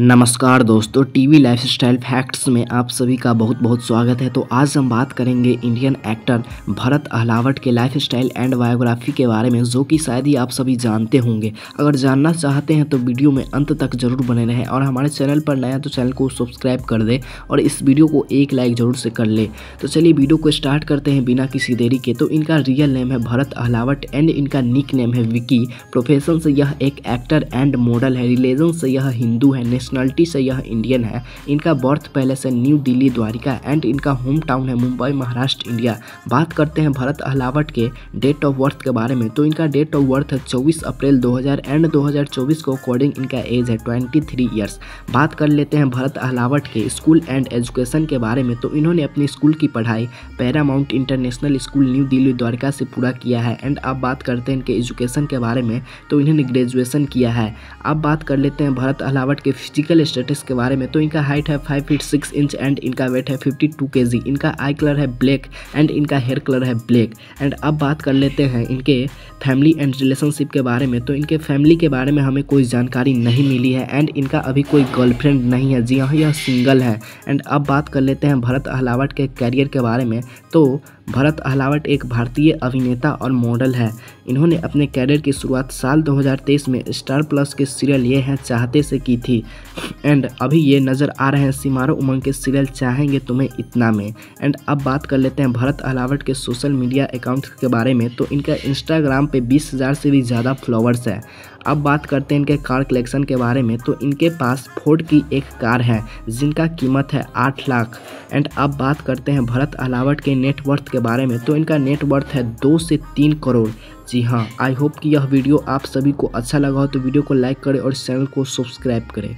नमस्कार दोस्तों, TV lifestyle facts में आप सभी का बहुत बहुत स्वागत है। तो आज हम बात करेंगे इंडियन एक्टर भरत अहलावट के लाइफस्टाइल एंड बायोग्राफी के बारे में, जो कि शायद ही आप सभी जानते होंगे। अगर जानना चाहते हैं तो वीडियो में अंत तक ज़रूर बने रहें और हमारे चैनल पर नया तो चैनल को सब्सक्राइब कर दे और इस वीडियो को एक लाइक ज़रूर से कर ले। तो चलिए वीडियो को स्टार्ट करते हैं बिना किसी देरी के। तो इनका रियल नेम है भरत अहलावट एंड इनका निक नेम है विकी। प्रोफेशन से यह एक एक्टर एंड मॉडल है रिलेजन से यह हिंदू है नेशनलिटी से यह इंडियन है। इनका बर्थ पहले से न्यू दिल्ली द्वारिका एंड इनका होम टाउन है मुंबई महाराष्ट्र इंडिया बात करते हैं भरत अहलावट के डेट ऑफ़ बर्थ के बारे में। तो इनका डेट ऑफ़ बर्थ है चौबीस अप्रैल 2000 एंड 2024 को अकॉर्डिंग इनका एज है 23 थ्री बात कर लेते हैं भरत अहलावट के स्कूल एंड एजुकेशन के बारे में। तो इन्होंने अपनी स्कूल की पढ़ाई Paramount International School New Delhi Dwarka से पूरा किया है एंड अब बात करते हैं इनके एजुकेशन के बारे में। तो इन्होंने ग्रेजुएशन किया है। अब बात कर लेते हैं भरत अहलावट के फ़िज़िकल स्टेटस के बारे में तो इनका हाइट है five feet six inch and इनका वेट है फिफ्टी टू के जी इनका आई कलर है ब्लैक एंड इनका हेयर कलर है ब्लैक एंड अब बात कर लेते हैं इनके फैमिली एंड रिलेशनशिप के बारे में तो इनके फैमिली के बारे में हमें कोई जानकारी नहीं मिली है एंड इनका अभी कोई गर्लफ्रेंड नहीं है। जी हाँ यह सिंगल है। एंड अब बात कर लेते हैं भरत अहलावट के कैरियर के बारे में तो भरत अहलावट एक भारतीय अभिनेता और मॉडल है। इन्होंने अपने कैरियर की शुरुआत साल 2023 में स्टार प्लस के सीरियल ये हैं, चाहते से की थी। एंड अभी ये नज़र आ रहे हैं, सिमारो उमंग के सीरियल चाहेंगे तुम्हें इतना में। एंड अब बात कर लेते हैं भरत अहलावट के सोशल मीडिया अकाउंट के बारे में तो इनका इंस्टाग्राम पे बीस हज़ार से भी ज़्यादा फॉलोअर्स है। अब बात करते हैं इनके कार कलेक्शन के बारे में तो इनके पास फोर्ड की एक कार है, जिनका कीमत है आठ लाख। एंड अब बात करते हैं भरत अलावट के नेटवर्थ के बारे में तो इनका नेटवर्थ है दो से तीन करोड़। जी हाँ आई होप कि यह वीडियो आप सभी को अच्छा लगा हो तो वीडियो को लाइक करें और चैनल को सब्सक्राइब करें।